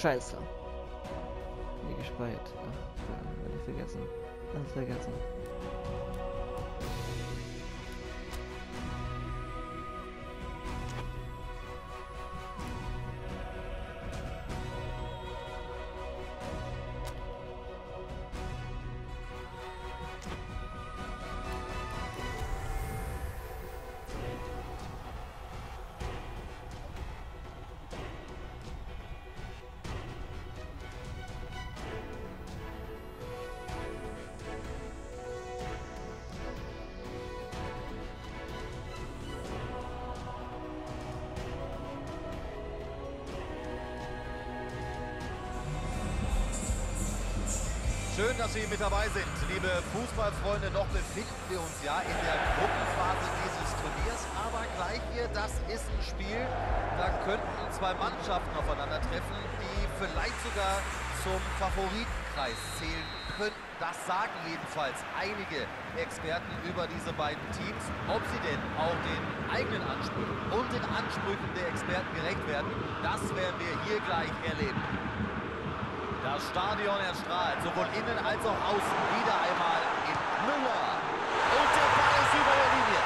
Scheiße. Nie gespeichert. Ach, ich vergessen. Alles vergessen. Schön, dass Sie mit dabei sind, liebe Fußballfreunde. Noch befinden wir uns ja in der Gruppenphase dieses Turniers, aber gleich hier, das ist ein Spiel, da könnten zwei Mannschaften aufeinandertreffen, die vielleicht sogar zum Favoritenkreis zählen könnten. Das sagen jedenfalls einige Experten über diese beiden Teams. Ob sie denn auch den eigenen Ansprüchen und den Ansprüchen der Experten gerecht werden, das werden wir hier gleich erleben. Stadion erstrahlt, sowohl innen als auch außen. Wieder einmal in Müller. Und der Ball ist über der Linie.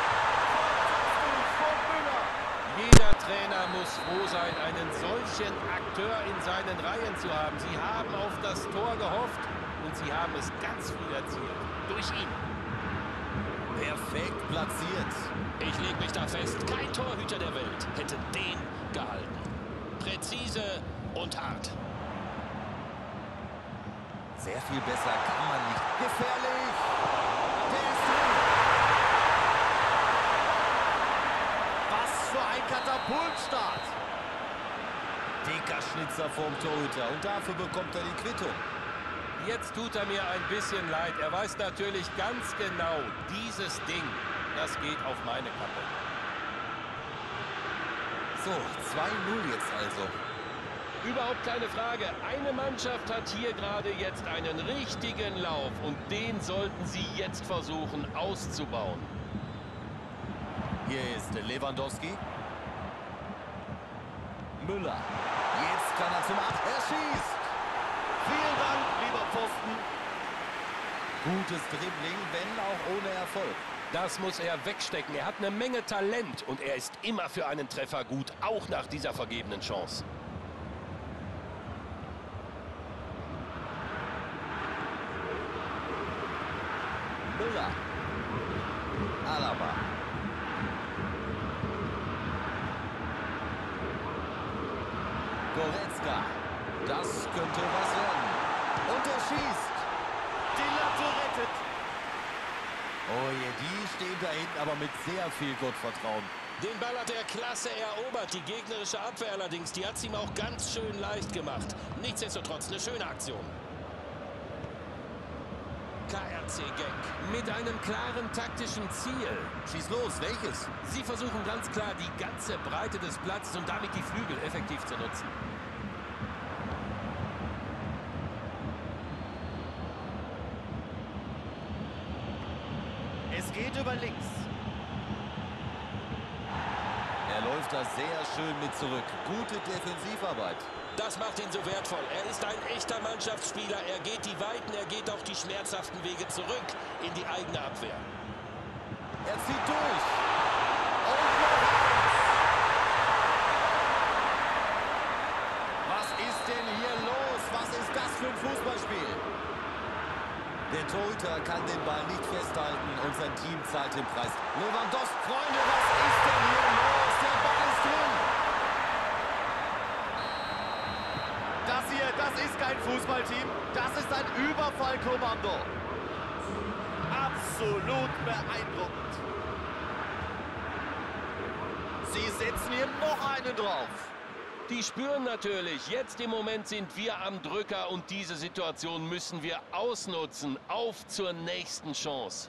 Jeder Trainer muss froh sein, einen solchen Akteur in seinen Reihen zu haben. Sie haben auf das Tor gehofft und sie haben es ganz früh erzielt. Durch ihn. Perfekt platziert. Ich lege mich da fest, kein Torhüter der Welt hätte den gehalten. Präzise und hart. Sehr viel besser kann man nicht. Gefährlich. Was für ein Katapultstart. Dicker Schnitzer vom Torhüter. Und dafür bekommt er die Quittung. Jetzt tut er mir ein bisschen leid. Er weiß natürlich ganz genau, dieses Ding, das geht auf meine Kappe. So, 2-0 jetzt also. Überhaupt keine Frage. Eine Mannschaft hat hier gerade jetzt einen richtigen Lauf und den sollten sie jetzt versuchen auszubauen. Hier ist Lewandowski. Müller. Jetzt kann er zum Acht. Er schießt. Vielen Dank, lieber Pfosten. Gutes Dribbling, wenn auch ohne Erfolg. Das muss er wegstecken. Er hat eine Menge Talent und er ist immer für einen Treffer gut, auch nach dieser vergebenen Chance. Müller. Alaba. Goretzka. Das könnte was werden. Und er schießt. Die Latte rettet. Oh je, die stehen da hinten aber mit sehr viel Gottvertrauen. Den Ball hat er klasse erobert. Die gegnerische Abwehr allerdings, die hat es ihm auch ganz schön leicht gemacht. Nichtsdestotrotz eine schöne Aktion. KRC Genk mit einem klaren taktischen Ziel. Schieß los, welches? Sie versuchen ganz klar, die ganze Breite des Platzes und damit die Flügel effektiv zu nutzen. Es geht über links. Er läuft da sehr schön mit zurück. Gute Defensivarbeit. Das macht ihn so wertvoll. Er ist ein echter Mannschaftsspieler. Er geht die Weiten, er geht auch die schmerzhaften Wege zurück in die eigene Abwehr. Er zieht durch. Was ist denn hier los? Was ist das für ein Fußballspiel? Der Torhüter kann den Ball nicht festhalten und sein Team zahlt den Preis. Lewandowski, Freunde, was ist denn hier los? Der Ball ist drin. Das ist kein Fußballteam. Das ist ein Überfallkommando. Absolut beeindruckend. Sie setzen hier noch einen drauf. Die spüren natürlich, jetzt im Moment sind wir am Drücker und diese Situation müssen wir ausnutzen. Auf zur nächsten Chance.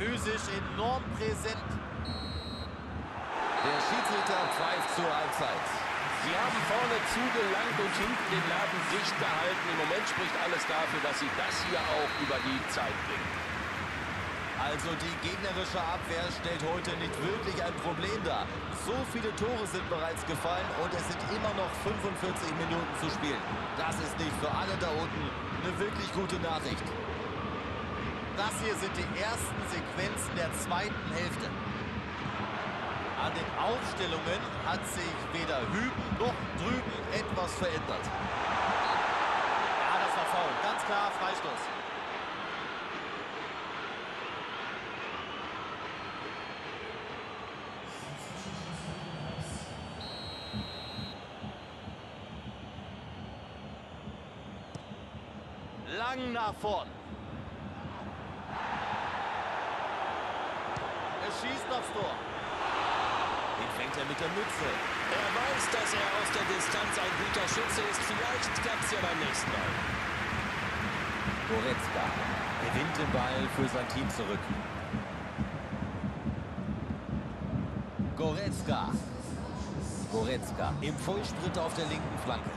Physisch enorm präsent. Der Schiedsrichter pfeift zur Halbzeit. Sie haben vorne zugelangt und hinten den Laden dicht gehalten. Im Moment spricht alles dafür, dass sie das hier auch über die Zeit bringen. Also die gegnerische Abwehr stellt heute nicht wirklich ein Problem dar. So viele Tore sind bereits gefallen und es sind immer noch 45 Minuten zu spielen. Das ist nicht für alle da unten eine wirklich gute Nachricht. Das hier sind die ersten Sequenzen der zweiten Hälfte. An den Aufstellungen hat sich weder hüben noch drüben etwas verändert. Ja, das war faul. Ganz klar Freistoß. Lang nach vorn. Schießt aufs Tor. Den fängt er mit der Mütze. Er weiß, dass er aus der Distanz ein guter Schütze ist. Vielleicht klappt es ja beim nächsten Mal. Goretzka gewinnt den Ball für sein Team zurück. Goretzka. Goretzka im Vollsprint auf der linken Flanke.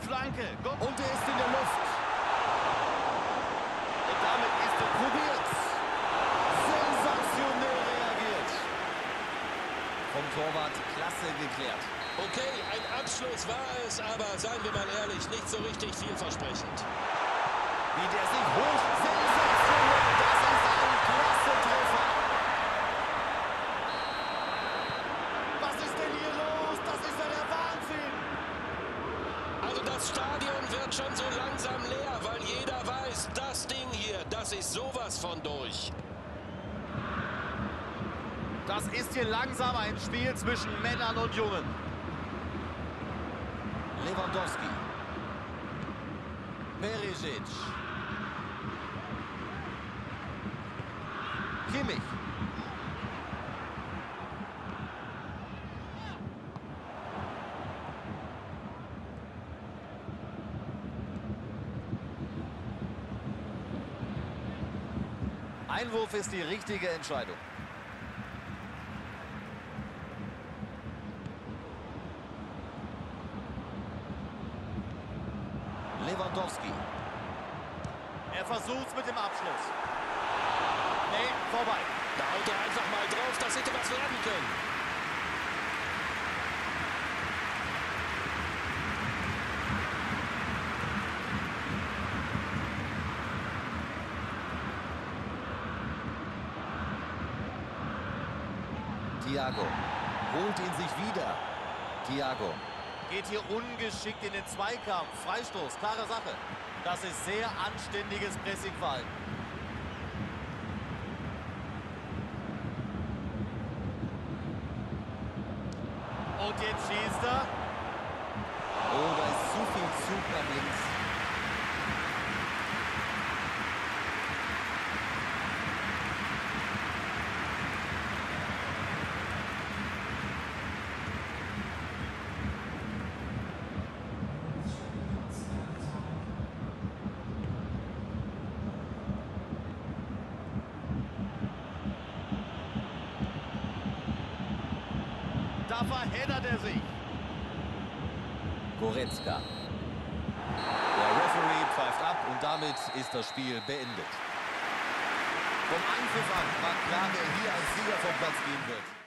Flanke. Und er ist in der Luft. Und damit ist er Probiert. Sensationell reagiert. Vom Torwart klasse geklärt. Okay, ein Abschluss war es, aber seien wir mal ehrlich, nicht so richtig vielversprechend. wie der sich hoch. Sensationell. Das ist ein klasse Treffer. Was ist denn hier los? Das ist ja der Wahnsinn. Also das Stadion wird schon so langsam leer, weil jeder weiß, das Ding hier, das ist sowas von durch. Das ist hier langsam ein Spiel zwischen Männern und Jungen. Lewandowski. Perisic. Kimmich. Einwurf ist die richtige Entscheidung. Lewandowski. Er versucht's Abschluss. Nee, vorbei. Da haut er einfach mal drauf, das hätte was werden können. Thiago. Holt ihn sich wieder. Thiago. Geht hier ungeschickt in den Zweikampf. Freistoß, klare Sache. Das ist sehr anständiges Pressingverhalten. Und jetzt schießt er. Oh, da ist zu viel Zug nach links. Da verheddert er sich. Goretzka. Der Referee pfeift ab und damit ist das Spiel beendet. Vom Anpfiff an war klar, wer hier als Sieger vom Platz gehen wird.